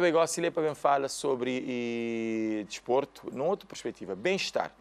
Gosta de ler para quem fala sobre e, desporto, numa outra perspectiva, bem-estar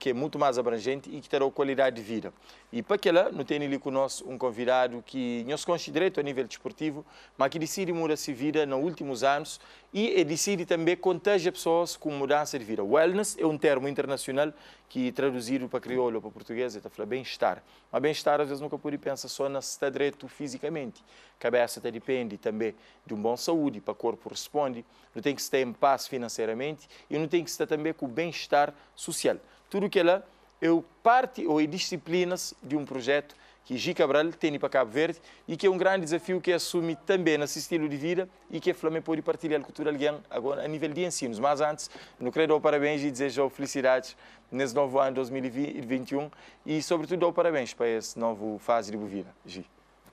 que é muito mais abrangente e que terá qualidade de vida. E para aquela, não tem ali conosco um convidado que não se conhece direito a nível desportivo, mas que decide mudar-se vida nos últimos anos e decide também contagiar pessoas com mudança de vida. Wellness é um termo internacional que traduzido para crioulo ou para português está falando bem-estar. Mas bem-estar às vezes nunca pode pensar só na estar direito fisicamente. Cabeça depende também de uma boa saúde, para o corpo responde, não tem que estar em paz financeiramente e não tem que estar também com o bem-estar social tudo que ela é parte ou é disciplinas de um projeto que G. Cabral tem para Cabo Verde e que é um grande desafio que assume também nesse estilo de vida e que a Flamengo pode partilhar a cultura alguém agora a nível de ensinos. Mas antes, não quero dar parabéns e desejar felicidades nesse novo ano 2021 e, sobretudo, dar parabéns para essa nova fase de vida. G.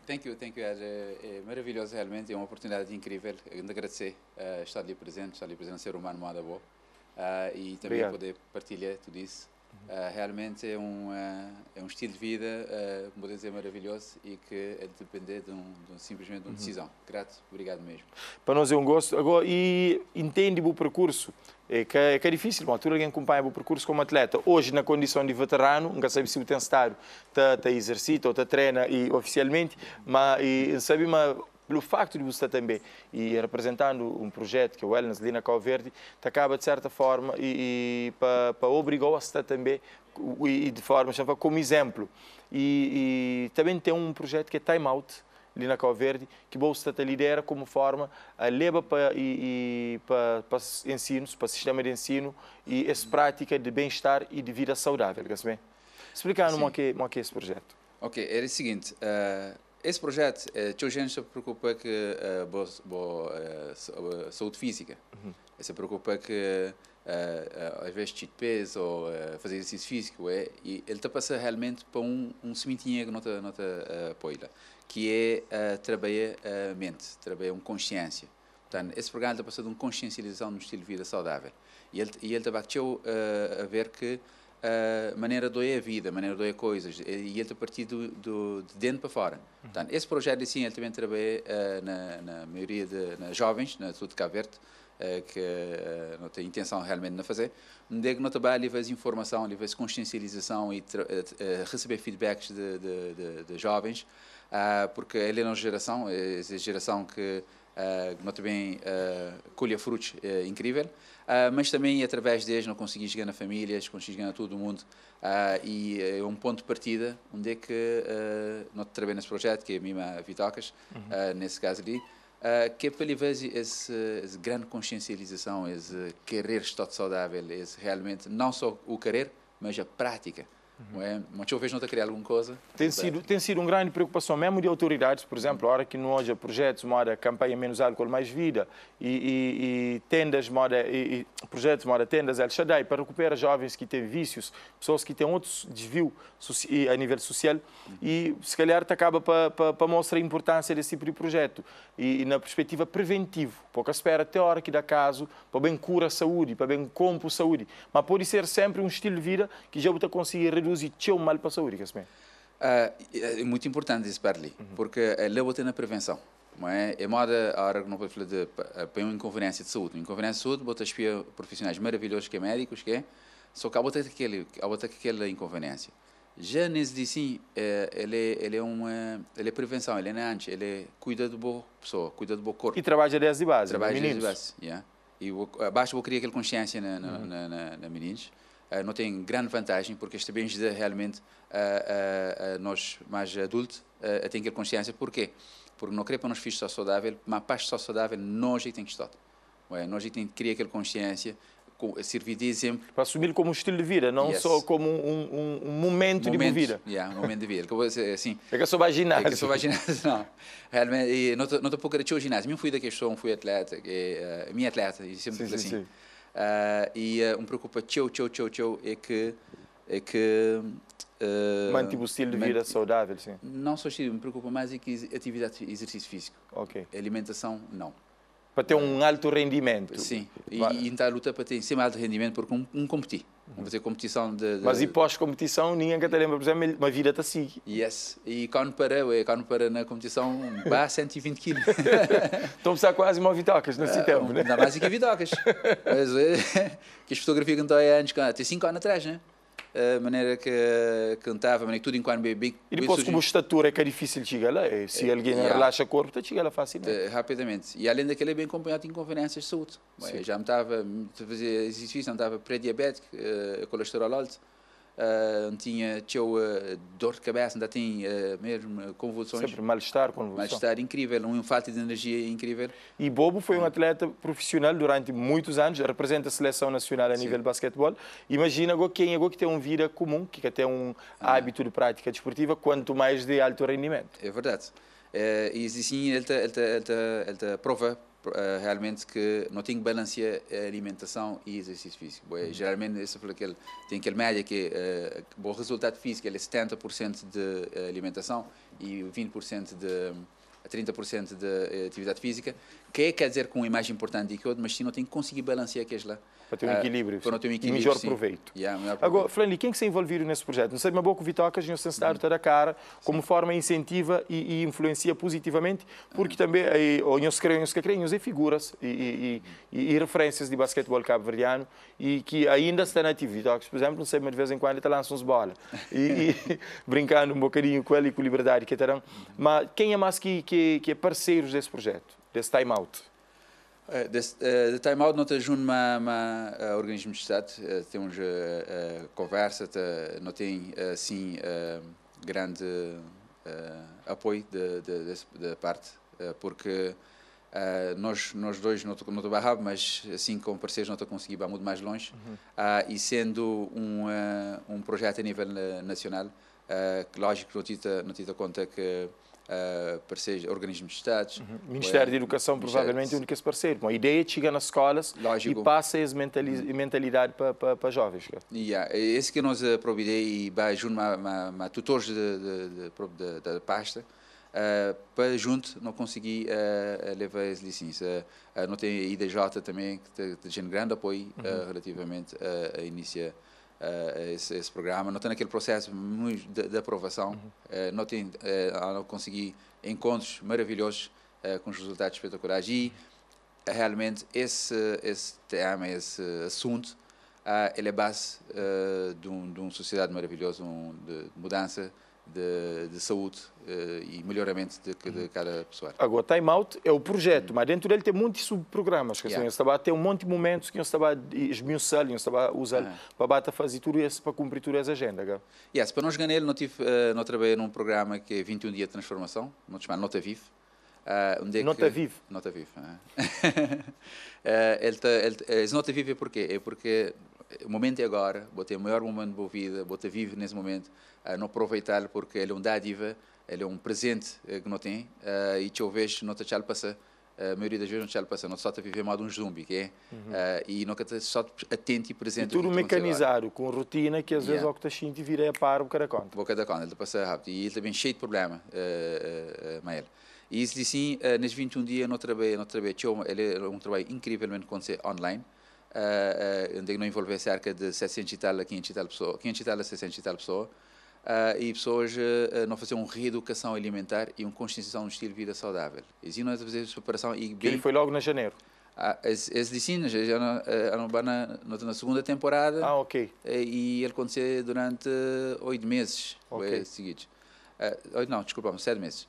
Thank you, thank you. É, é, maravilhoso realmente, é uma oportunidade incrível. Eu agradecer uh, estar ali presente, estar ali presente, ser humano, moda boa uh, e também Obrigado. poder partilhar tudo isso. Uh, realmente é um, uh, é um estilo de vida, uh, dizer, maravilhoso e que é depender de, um, de um, simplesmente de uma uhum. decisão. Grato, obrigado mesmo. Para nós é um gosto. Agora, e entende o percurso, é que, é que é difícil, uma altura alguém acompanha o percurso como atleta. Hoje, na condição de veterano, nunca sabe se o tem estádio está exercita ou está treina e, oficialmente, mas e, sabe, mas pelo facto de você também e representando um projeto que é o Wellness ali na Cal Verde, te acaba de certa forma e, e para, para obrigar a estar também e de forma como exemplo. E, e, também tem um projeto que é Time Out ali na Cal Verde, que você lidera como forma a leva para, e, para, para ensinos, para sistema de ensino e essa prática de bem-estar e de vida saudável. Explicar-nos o que é esse projeto. Ok, era o seguinte, uh esse projeto, uh, a gente se preocupa que uh, boa, boa uh, saúde física. Uhum. Se preocupa que uh, às vezes peso ou fazer exercício físico é e ele está passando realmente para um um sementinha que nota nota apoia que é trabalhar a mente, trabalhar uma consciência. Portanto, esse programa está passando uma consciencialização no estilo de vida saudável. E ele e ele está a ver que a maneira de a vida, a maneira de coisas, e ele a partir do, do, de dentro para fora. Uhum. Portanto, esse projeto, assim, ele também trabalha uh, na, na, maioria de na jovens, na de Cabo Verde, uh, que uh, não tem intenção realmente de fazer, onde é que não trabalha e faz informação, ele faz consciencialização e receber feedbacks de, de, de, de jovens, porque ele é uma geração, é a geração que uh, não também colhe frutos incrível, Uh, mas também através deles não consegui chegar na famílias, consegui chegar a todo mundo. Uh, e é um ponto de partida onde é que uh, não trabalhei nesse projeto, que é a Mima Vitocas, uhum. uh, nesse caso ali, uh, que é para levar essa, essa grande consciencialização, esse querer estar saudável, esse realmente não só o querer, mas a prática. É? Vezes não está a criar alguma coisa. Tem sido, tem sido uma grande preocupação, mesmo de autoridades, por exemplo, a hora que não haja projetos, moda campanha menos álcool, mais vida, e, e, e tendas, moda, e, e projetos, moda tendas, El Shaddai, para recuperar jovens que têm vícios, pessoas que têm outros desvios a nível social, uhum. e se calhar te acaba para, para, para mostrar a importância desse tipo de projeto. E, na perspectiva preventiva, pouca espera até a hora que dá caso, para bem cura a saúde, para bem compro a saúde, mas pode ser sempre um estilo de vida que já está conseguir reduzir reduzir o mal para a saúde, que é é muito importante isso para ali, uhum. porque uh, leva na prevenção. Não é? é moda a hora que não pode falar de para uma inconveniência de saúde. Uma inconveniência de saúde, bota espia profissionais maravilhosos que é médicos, que é, só que há aquele, há aquela inconveniência. Já nesse de sim, é, ele, é, ele é uma, ele é prevenção, ele é antes, ele é cuida de boa pessoa, cuida do bom corpo. E trabalha desde base, trabalha desde base, yeah. E basta eu criar aquela consciência na, na, uhum. na, na, na meninos. Uh, não tem grande vantagem, porque este bem ajuda realmente a, a, a nós mais adultos a ter consciência. Porquê? Porque não querer para nós filhos só saudável, mas para só saudável, nós é que tem que estar. É? Nós é que tem que criar aquela consciência servir de exemplo. Para assumir como um estilo de vida, não yes. só como um, um, um momento, momento, de vida. Yeah, um momento de vida. Assim, é que eu sou vai ginásio. É que eu sou vai ginásio, não. Realmente, não estou pouco de ginásio. Eu fui da questão, fui atleta, é, uh, minha atleta, e sempre sim, assim. Sim, sim. Uh, e uh, me preocupa tchau, tchau, tchau, tchau, é que é que uh, mantive o estilo de vida saudável, sim. Não só estilo, me preocupa mais é que atividade, exercício físico. Ok. Alimentação, não. para ter um alto rendimento. Sim, e, e está a luta para ter sempre alto rendimento porque um, um competir. Vamos fazer competição de, de... Mas e pós-competição ninguém quer te lembra, por exemplo, uma vida está assim. Yes, e quando para, quando para na competição, vá 120 quilos. Estão a precisar quase uma vitocas nesse uh, tempo, né? Ainda mais que vitocas. Mas é, que as fotografias que estão há anos, até 5 anos atrás, né? A maneira que cantava, maneira que tudo enquanto bebê. E depois, como estatura é que é difícil de chegar lá, se alguém yeah. relaxa o corpo, está chega lá facilmente. Uh, rapidamente. E além daquele, é bem acompanhado de inconveniências de saúde. já me estava a fazer exercício, não estava pré-diabético, uh, colesterol alto uh, tinha, tinha uh, dor de cabeça, ainda tem uh, mesmo convulsões. Sempre mal-estar, convulsão. Mal-estar incrível, um falta de energia incrível. E Bobo foi um atleta profissional durante muitos anos, representa a seleção nacional a Sim. nível de basquetebol. Imagina agora quem agora que tem uma vida comum, que tem um ah. hábito de prática desportiva, quanto mais de alto rendimento. É verdade. Uh, e assim ele, ele, ele prova uh, realmente que não tem que balancear a alimentação e exercício físico. Uhum. Geralmente, esse é aquele, tem aquele média que uh, o resultado físico é 70% de alimentação e 20% de 30% de atividade física, que quer dizer com uma imagem importante de que outro, mas sim não tem que conseguir balancear aqueles lá. Para ter um equilíbrio. Uh, para ter um equilíbrio. E melhor sim. proveito. Yeah, melhor proveito. Agora, Flanley, quem é que se envolvido nesse projeto? Não sei, mas boa que o Vitocas tinha sensado toda a cara, como sim. forma incentiva e, e, influencia positivamente, porque uhum. também, não se creem, não se creem, é figuras e, e, e, referências de basquetebol cabo-verdiano e que ainda está nativo. Vitocas, por exemplo, não sei, mas de vez em quando ele está lançando bola e, brincando um bocadinho com ele e com a liberdade que terão. Mas quem é mais que, que, que é parceiros desse projeto, desse time-out? Uh, de time out não tem uma, uma uh, organismo de Estado, uh, temos uh, conversa, te, não tem assim grande apoio da parte, porque nós nós dois não não trabalhamos, mas assim com parceiros não estou conseguindo ir muito mais longe, uhum. e sendo um um projeto a nível nacional, lógico não tive não conta que uh, parceiros, organismos de Estados. Uhum. Ministério de Educação, provavelmente, é o único parceiro. A ideia é de chegar nas escolas Lógico. e passa essa uhum. mentalidade para, para, para jovens. Yeah. É esse que nós aprovidei e junto a tutores da pasta, Uh, para junto não consegui uh, levar as licenças. Uh, não tem a IDJ também, que tem grande apoio uhum. relativamente a, a iniciar uh, esse, esse, programa, não tem aquele processo de, de aprovação, uhum. uh, não tem, uh, não consegui encontros maravilhosos com os resultados espetaculares. E realmente esse esse tema, esse assunto, uh, ele é base de, um, de uma sociedade maravilhosa, um, de mudança de, de saúde uh, e melhoramento de, de, cada pessoa. Agora, Time Out é o projeto, mas dentro dele tem muitos subprogramas. Que yeah. assim, tem um monte de momentos que estava esmiuçar, estava usar uh -huh. para fazer tudo isso, para cumprir toda essa agenda. Yes, para nós ganhar não, tive, uh, não trabalhei num programa que é 21 dias de transformação, não chama Nota Vive. Uh, onde é Nota Vive? Nota Vive. uh, ele, tá, ele, ele, Nota Vive é porquê? É porque o momento é agora, vou ter o maior momento da minha vida, vou ter vivo nesse momento, uh, não aproveitar porque ele é um dádiva, ele é um presente uh, que não tem, uh, e vejo não te passar. A maioria das vezes não te passa, não só a viver mais de um zumbi, que é? Uhum. Uh, e nunca está só atento e presente. E tudo mecanizado, com rotina, que às yeah. vezes ao que está sentindo vira a par o cara conta. O cara conta, ele passa rápido. E ele também cheio de problema, uh, uh, Mael. E isso assim, uh, nesses 21 dias, não trabalhei, não trabalhei, ele é um trabalho incrivelmente acontecer online uh, onde não envolve cerca de 700 e tal a 500 e tal pessoas, 500 e tal a 600 e tal pessoas, uh, e pessoas uh, não faziam uma reeducação alimentar e uma conscienciação de um estilo de vida saudável. E nós fazemos preparação e bem... Ele foi logo na janeiro? Ah, esse de já não na, na segunda temporada. Ah, ok. E ele aconteceu durante oito meses okay. seguidos. Uh, não, desculpa, sete meses.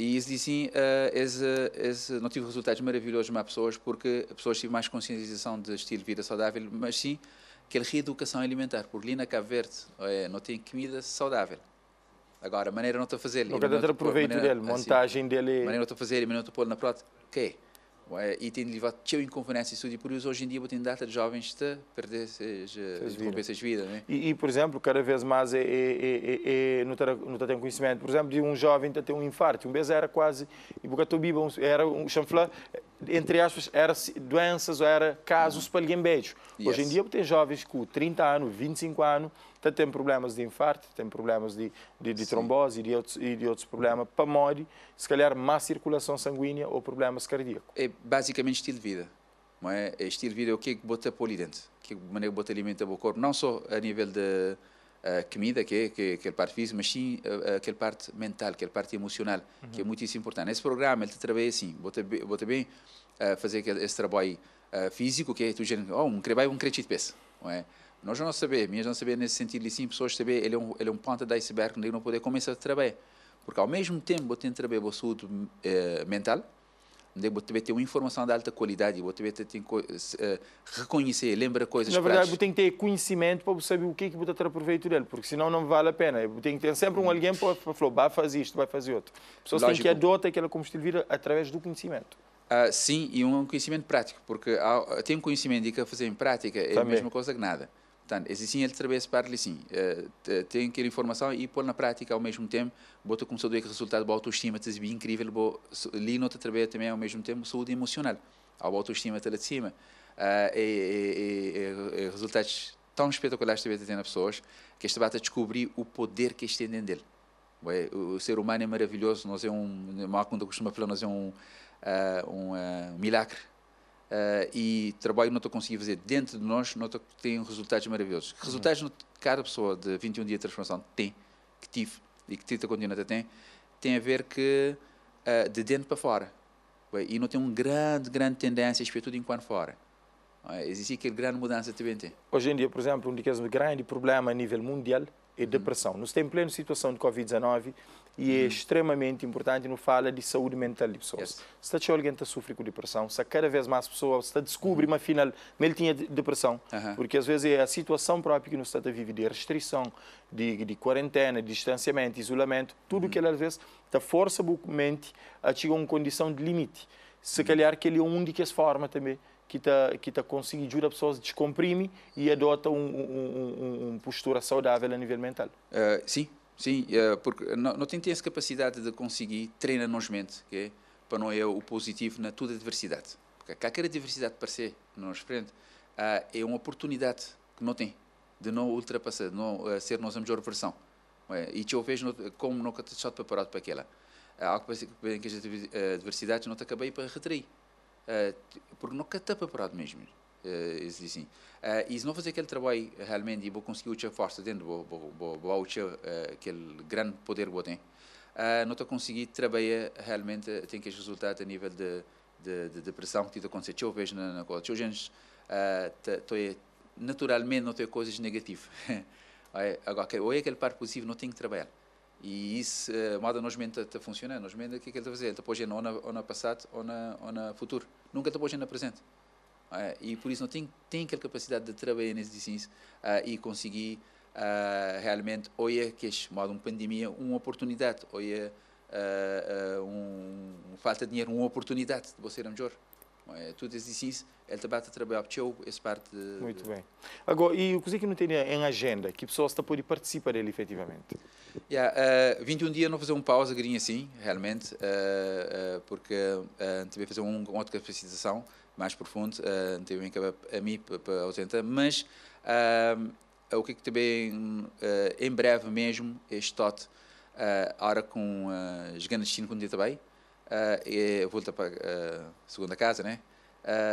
E isso sim, uh, esse, esse, não tive resultados maravilhosos para pessoas, porque as pessoas tiveram mais consciencialização de estilo de vida saudável, mas sim aquela reeducação alimentar, porque ali na Cabo Verde é, não tem comida saudável. Agora, a maneira não estou a fazer... Não quero ter proveito dele, assim, montagem dele... A maneira não estou a fazer, a maneira não estou a pôr na prática, ok. E tem levado teu inconveniência isso e por isso hoje em dia ter data de jovens de perder essas vidas. Né? E, e, por exemplo, cada vez mais é, é, é, é não, ter, não ter conhecimento, por exemplo, de um jovem que tem um infarto, um vez era quase, e Bogatobiba era um chanflã, entre aspas, era doenças ou era casos para alguém beijo. Yes. Hoje em dia tem jovens com 30 anos, 25 anos, tá, têm problemas de infarto, têm problemas de, de, de trombose e de, outros, e de outros problemas para morrer, se calhar má circulação sanguínea ou problemas cardíacos. É basicamente estilo de vida. Não é? é estilo de vida é o que é que bota ali dentro, que maneira que bota alimenta o corpo, não só a nível de uh, comida, que é, que é aquela parte física, mas sim uh, aquela parte mental, aquela parte emocional, uhum. que é muito importante. Esse programa, ele trabalha assim, bota, bota bem uh, fazer esse trabalho uh, físico, que é tu género, oh, um crebai, um de peso, não é? Nós não sabemos, mas não sabemos nesse sentido, sim, pessoas saber, ele é um, ele é um ponta da iceberg, onde não poder começar a trabalhar. Porque ao mesmo tempo, você tem que trabalhar a saúde mental, você ter uma informação de alta qualidade, você tem que uh, reconhecer, lembra coisas Na verdade, você tem que ter conhecimento para saber o que é que você ter proveito dele, porque senão não vale a pena. Tem que ter sempre um uhum. alguém para falar, vai fazer isto, vai fazer outro. Pessoas têm que adotar aquela combustível vida através do conhecimento. Uh, sim, e um conhecimento prático, porque há, tem um conhecimento de que fazer em prática é Também. a mesma coisa que nada. Portanto, esse sim, ele trabalha para sim. Uh, tem que ter informação e pôr na prática ao mesmo tempo. Bota começou a ver que resultado da autoestima é incrível. Bo, ali não trabalha também ao mesmo tempo saúde emocional. A autoestima está lá de cima. Uh, e, e, e, e, resultados tão espetaculares também tem nas pessoas que esta bata descobrir o poder que este tem dele. O, ser humano é maravilhoso. Nós é um, uma quando costuma falar, nós é um, uh, um uh, milagre Uh, e trabalho não estou conseguindo fazer dentro de nós, não tem resultados maravilhosos. Uhum. Resultados que cada pessoa de 21 dias de transformação tem, que tive e que Tita continua a ter, tem a ver que uh, de dentro para fora. E não tem uma grande, grande tendência, especialmente enquanto fora. Existe aquela grande mudança também tem. Hoje em dia, por exemplo, um dos grandes problemas a nível mundial é depressão. Nós temos plena situação de Covid-19 e é uhum. extremamente importante não fala de saúde mental de pessoas. Yes. Se está alguém que sofre com depressão, se cada vez mais pessoas está descobre, uhum. mas afinal, ele tinha depressão, uhum. porque às vezes é a situação própria que nos está a viver de restrição, de, de quarentena, de distanciamento, de isolamento, tudo uhum. que às vezes está força a mente a chegar a uma condição de limite. Se calhar que ele é uma das formas também que está tá conseguindo ajudar as pessoas a descomprime e adota uma um, um, um, postura saudável a nível mental. Uh, sim, sim, uh, porque não, tem essa capacidade de conseguir treinar nos mente, que é, para não é o positivo na toda a diversidade. Porque qualquer diversidade para ser nos frente uh, é uma oportunidade que não tem de não ultrapassar, de não uh, ser nossa melhor versão. É? E eu vejo como não está preparado para aquela. Algo que a diversidade não te acabei para retrair. Uh, porque não está preparado mesmo. Uh, assim. Uh, e se não fazer aquele trabalho realmente e vou conseguir ter força dentro, vou, vou, vou, vou uh, aquele grande poder que ter, uh, não estou conseguir trabalhar realmente, tem que resultados a nível de, de, de depressão que está acontecendo. Eu vejo na, na coisa. Eu, gente, uh, naturalmente não tenho coisas negativas. Agora, ou é aquele par positivo, não tenho que trabalhar. E isso, uh, moda nós mente está funcionando. Nós mente o que é que ele está a fazer? Ele está pôs ou na, ou na passado ou na, ou na futuro. Nunca está pôs na presente. Uh, e por isso não tem, tem aquela capacidade de trabalhar nesse desenho uh, e conseguir uh, realmente, é que é modo uma pandemia, uma oportunidade, ou é uh, um, falta de dinheiro, uma oportunidade de você ser melhor. É, tudo isso, ele está trabalhar para essa parte. Muito bem. Agora, e o que é que não tem em agenda? Que pessoas estão podem participar dele efetivamente? Yeah, uh, 21 dias não fazer uma pausa, grinha assim, realmente, uh, uh, porque uh, também fazer um, uma outra capacitação mais profunda, uh, também a mim para ausentar, mas uh, o que, é que também em breve mesmo este tot, uh, hora com uh, os grandes com o dia também, uh, volta para a segunda casa, né?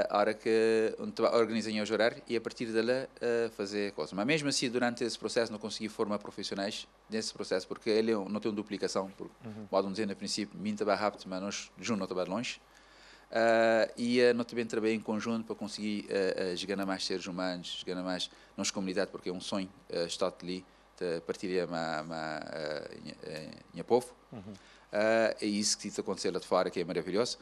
A hora que organizem o horário e a partir dela uh, fazer coisas. Mas mesmo assim, durante esse processo, não consegui formar profissionais nesse processo, porque ele não tem duplicação. Porque, uhum. Podem dizer, no princípio, mim estava rápido, mas nós juntos não estava longe. Uh, e uh, nós também trabalhamos em conjunto para conseguir uh, uh, chegar a mais seres humanos, chegar a mais nossa comunidade, porque é um sonho uh, estar ali, de partilhar o povo. Uhum. Uh, é isso que está acontecendo lá de fora, que é maravilhoso.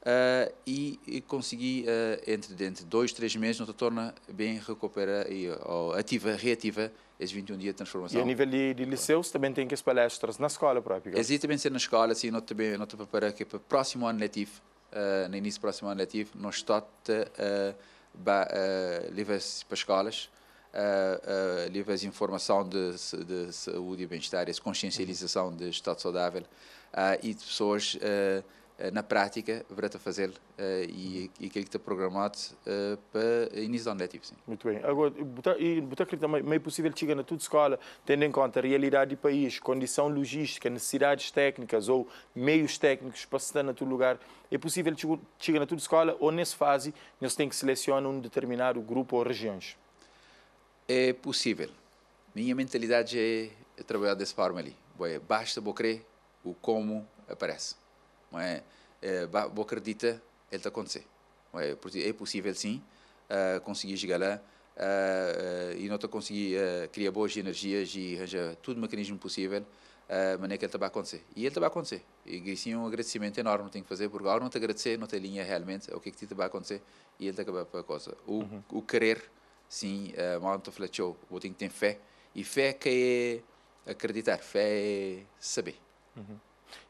Uh, e, e consegui, uh, entre, entre dois, três meses, não torna bem recuperar e ou ativa, reativa esses 21 dias de transformação. E a nível de, de liceus também tem que as palestras na escola própria? Exatamente, ser na escola, assim, não também não preparar que para o próximo ano letivo, uh, no início do próximo ano letivo, nós estamos uh, uh, livres para escolas, uh, uh, livres informação de, de saúde e bem-estar, consciencialização de estado saudável, uh, e de pessoas uh, na prática, verá fazer e, e aquilo que está programado para início do ano letivo. Sim. Muito bem. Agora, e botar também, é possível chegar na tua escola, tendo em conta a realidade do país, condição logística, necessidades técnicas ou meios técnicos para estar na teu lugar, é possível chegar na tua escola ou nessa fase nós tem que selecionar um determinado grupo ou regiões? É possível. Minha mentalidade é trabalhar dessa forma ali. Basta vou crer o como aparece. Mas é, vou acreditar, ele está acontecendo. É possível sim uh, conseguir chegar lá uh, uh, e não está conseguir criar boas energias e arranjar todo o mecanismo possível uh, maneira que ele está a acontecer. E ele está a acontecer. E isso é um agradecimento enorme que tem que fazer, porque agora não te agradecer, não tem linha realmente o que é que está a acontecer e ele está a acabar para a coisa. O, uhum. o querer, sim, uh, mal te falou, vou ter que ter fé. E fé que é acreditar, fé é saber. Uhum.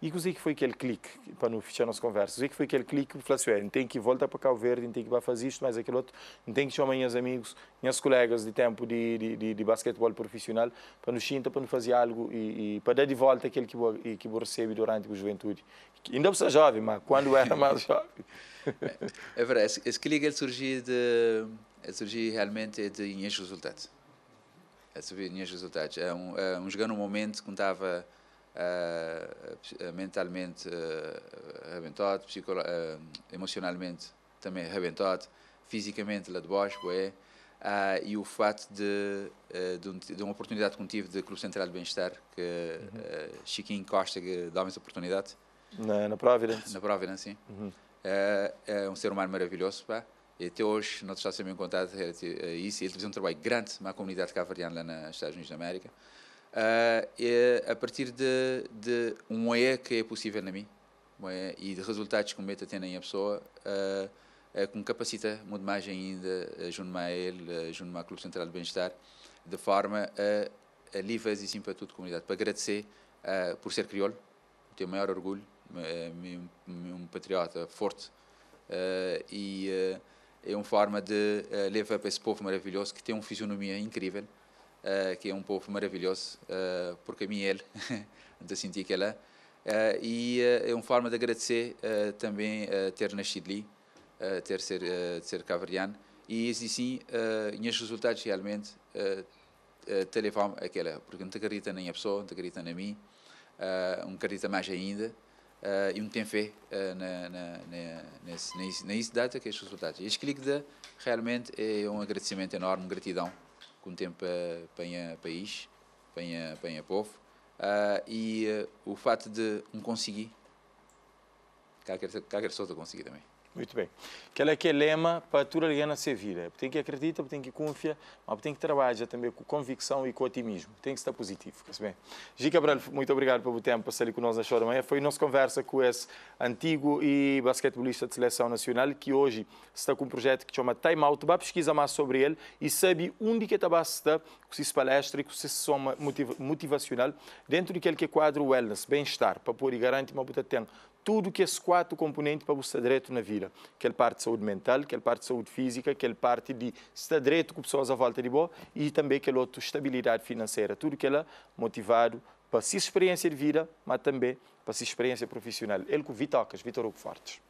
E o que foi aquele clique, para não fechar nossa conversa, o que foi aquele clique que falou assim, tem que voltar para Cabo Verde, tem que fazer isto, mais aquilo outro, tem que chamar meus amigos, meus colegas de tempo de, de, de, de basquetebol profissional, para nos sinta, para nos fazer algo e, e, para dar de volta aquilo que vou, que vou receber durante a juventude. Ainda você jovem, mas quando era mais jovem. É, verdade, esse, clique ele surgiu, de, ele surgiu realmente de resultados. Surgiu de resultados. É um, é um jogar num momento quando estava uh, mentalmente uh, arrebentado, uh, emocionalmente também arrebentado, fisicamente lá de baixo, é, e o fato de, de, de, uma oportunidade que tive de Clube Central de Bem-Estar, que uhum. Chiquinho Costa dá-me essa oportunidade. Na, na Providence? Na Providence, sim. Uhum. é um ser humano maravilhoso, pá. E até hoje, não está sempre em contato, é, isso. Ele fez um trabalho grande na comunidade cavariana lá nos Estados Unidos da América uh, a partir de, de um é que é possível na mim. É, e de resultados que o meta tem na pessoa, uh, que me capacita muito mais ainda, junto a ele, junto ao Clube Central de Bem-Estar, de forma a, a livre e sim para toda a comunidade, para agradecer por ser crioulo, tenho o maior orgulho, um patriota forte e é uma forma de levar para esse povo maravilhoso que tem uma fisionomia incrível uh, que é um povo maravilhoso, uh, porque a mim ele, ela uh, e é uma forma de agradecer também ter nascido ali, ter ser ser cavariano e assim uh, meus resultados realmente te levam aquela, porque não acredita nem a pessoa, não acredita em mim, não acredita mais ainda. Uh, e não tem fé uh, na, na, na, nesse, nesse, data que é os resultados. Este clique de, realmente é um agradecimento enorme, gratidão com o tempo para o país, para o povo. Uh, e uh, o fato de um conseguir, qualquer, qualquer pessoa conseguir também. Muito bem. Aquele que é lema para tudo alguém na sua vida. Tem que acreditar, tem que confiar, mas tem que trabalhar também com convicção e com otimismo. Tem que estar positivo. Bem. Gica Cabral, muito obrigado pelo tempo passar ali conosco na Chora Manhã. Foi nossa conversa com esse antigo e basquetebolista de seleção nacional que hoje está com um projeto que chama Time Out. Vai pesquisar mais sobre ele e sabe onde que está com essa palestra e com essa sessão motivacional dentro daquele que é quadro wellness, bem-estar, para poder garantir uma boa tudo que esses quatro componentes para você direito na vida. Aquela parte de saúde mental, aquela parte de saúde física, aquela parte de estar direito com pessoas à volta de boa e também aquela outra estabilidade financeira. Tudo que ela motivado para a sua experiência de vida, mas também para a sua experiência profissional. Ele com Vitocas, Vitor Hugo Fortes.